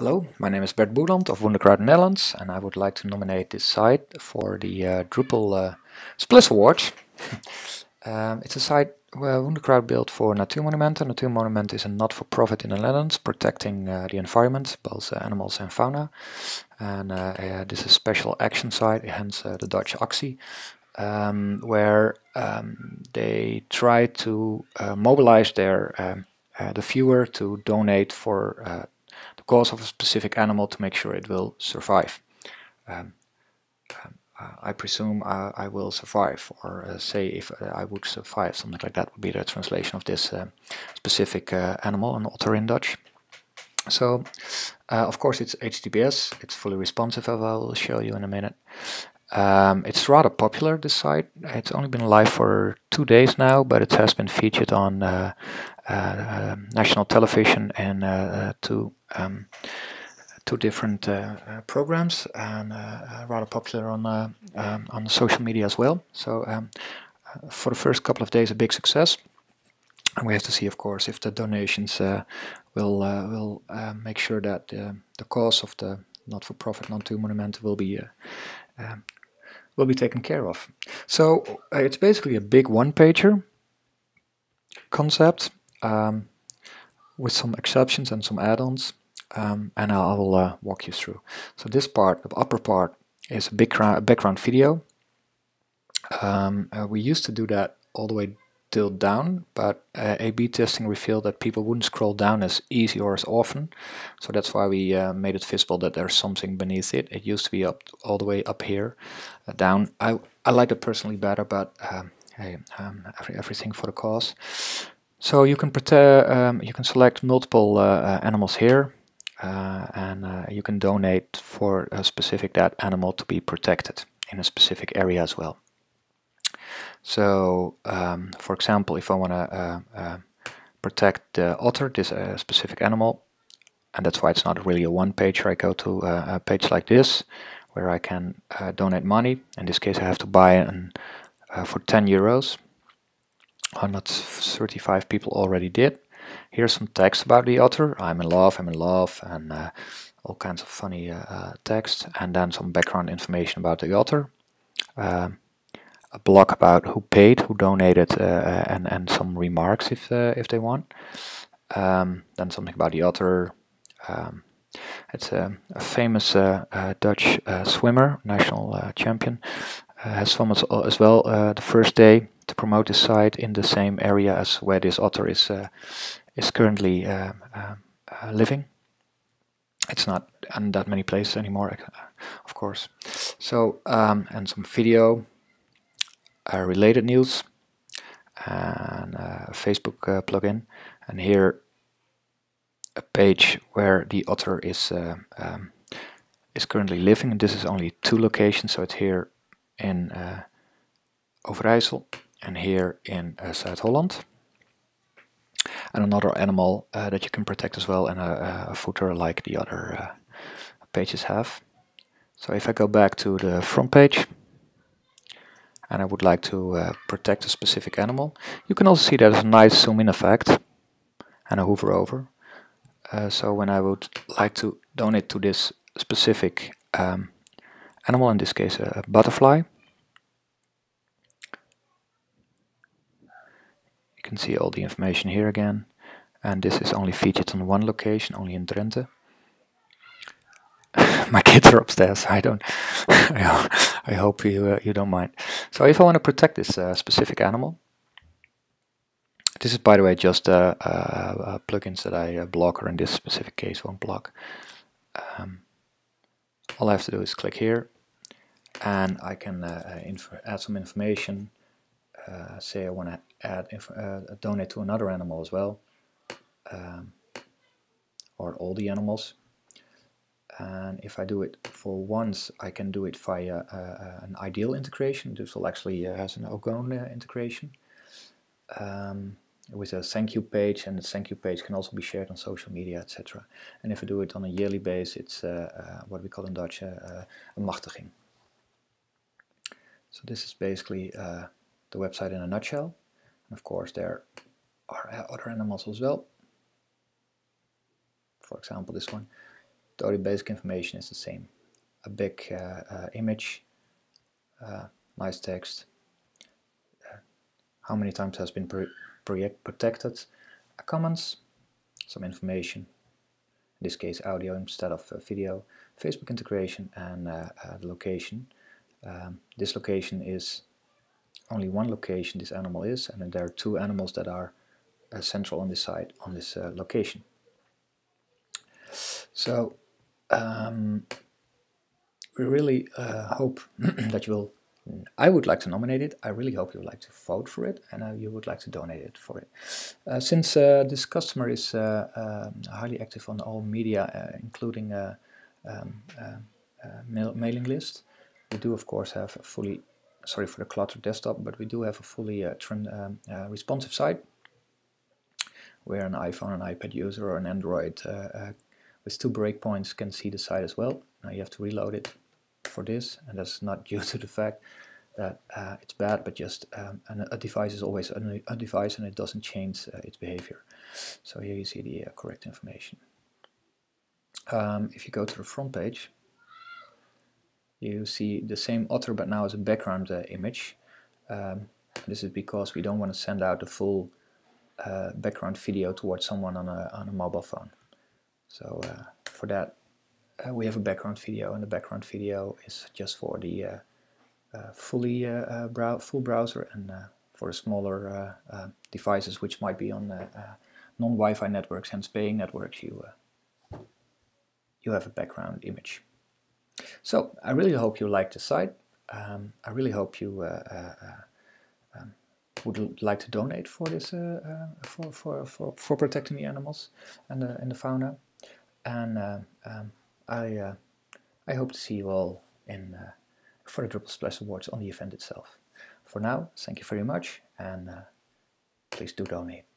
Hello, my name is Bert Boerland of Wunderkraut Netherlands and I would like to nominate this site for the uh, Drupal uh, Splash Awards. um, it's a site where Wunderkraut built for Natuurmonumenten. Natuurmonumenten is a not-for-profit in the Netherlands protecting uh, the environment, both uh, animals and fauna. And uh, this is a special action site, hence uh, the Dutch Actie, um, where um, they try to mobilize their um, the viewer to donate for cause of a specific animal to make sure it will survive. Um, um, uh, I presume uh, I will survive, or uh, say if uh, I would survive, something like that would be the translation of this uh, specific uh, animal, an otter in Dutch. So, of course, it's HTTPS, it's fully responsive, as I will show you in a minute. Um, it's rather popular, this site. It's only been live for two days now, but it has been featured on national television and uh, two um, two different programs, and rather popular on um, on social media as well. So um, for the first couple of days, a big success. And we have to see, of course, if the donations uh, will uh, will uh, make sure that the cause of the not-for-profit Natuurmonumenten will be um, will be taken care of. So it's basically a big one-pager concept um, with some exceptions and some add-ons um, and I will uh, walk you through. So this part, the upper part, is a background, video. Um, uh, we used to do that all the way till down, but uh, A-B testing revealed that people wouldn't scroll down as easy or as often. So that's why we uh, made it visible that there's something beneath it. It used to be up all the way up here, uh, down. I, I like it personally better, but um, hey, um, every, everything for the cause. So you can um, you can select multiple uh, uh, animals here, uh, and you can donate for a specific that animal to be protected in a specific area as well. So, um, for example, if I want to uh, uh, protect the otter, this uh, specific animal, and that's why it's not really a one page. I go to a page like this, where I can donate money. In this case, I have to buy an, for 10 euros. 135 people already did. Here's some text about the otter. I'm in love, I'm in love, and uh, all kinds of funny uh, uh, text. And then some background information about the otter. Um, a blog about who paid, who donated, uh, uh, and, and some remarks if, uh, if they want. Um, then something about the otter. Um, it's a, a famous Dutch swimmer, national champion. has swum as, as well the first day promote his site in the same area as where this otter is uh, is currently uh, uh, living. It's not in that many places anymore, of course. So um, and some video, related news, and a Facebook plugin, and here a page where the otter is um, is currently living. And this is only two locations, so it's here in uh, Overijssel and here in uh, Zuid-Holland. And another animal uh, that you can protect as well and a, a footer like the other uh, pages have. So if I go back to the front page and I would like to uh, protect a specific animal, you can also see there's a nice zoom in effect and a hover over. Uh, so when I would like to donate to this specific um, animal, in this case a butterfly, can see all the information here again. And this is only featured on one location, only in Drenthe. My kids are upstairs. I don't. I hope you uh, you don't mind. So if I want to protect this uh, specific animal, this is by the way just uh, uh plugins that I uh, block, or in this specific case won't block. Um, all I have to do is click here, and I can uh, add some information uh, say I want to add uh, donate to another animal as well, um, or all the animals. And if I do it for once, I can do it via uh, an iDEAL integration. This will actually uh, has an Ogone uh, integration um, with a thank you page, and the thank you page can also be shared on social media, etc. And if I do it on a yearly basis, it's uh, what we call in Dutch a machtiging. So this is basically the website in a nutshell. And of course, there are other animals as well. For example, this one. The only basic information is the same. A big image, nice text, how many times has been project protected, comments, some information, in this case audio instead of uh, video, Facebook integration and uh, uh, the location. Um, this location is only one location this animal is and there are two animals that are uh, central on this side, on this uh, location. So um, we really uh, hope that you will I would like to nominate it. I really hope you would like to vote for it and uh, you would like to donate it for it. Uh, since uh, this customer is uh, um, highly active on all media, uh, including um, mail mailing list, we do of course have a fully, sorry for the cluttered desktop, but we do have a fully um, responsive site where an iPhone and iPad user or an Android with two breakpoints can see the site as well. Now you have to reload it for this, and that's not due to the fact that uh, it's bad, but just um, a device is always a, a, device and it doesn't change uh, its behavior. So here you see the uh, correct information. Um, if you go to the front page, you see the same otter but now as a background uh, image. Um, this is because we don't want to send out the full uh, background video towards someone on a, on a mobile phone. So uh, for that uh, we have a background video and the background video is just for the uh, uh, fully brow full browser and for smaller devices which might be on non-Wi-Fi networks and paying networks you you have a background image. So I really hope you like the site. Um, I really hope you uh, uh, um, would like to donate for this uh, for, for, for, for protecting the animals and the, and the fauna. And um, I, uh, I hope to see you all in uh, for the Drupal Splash Awards on the event itself. For now, thank you very much and uh, please do donate.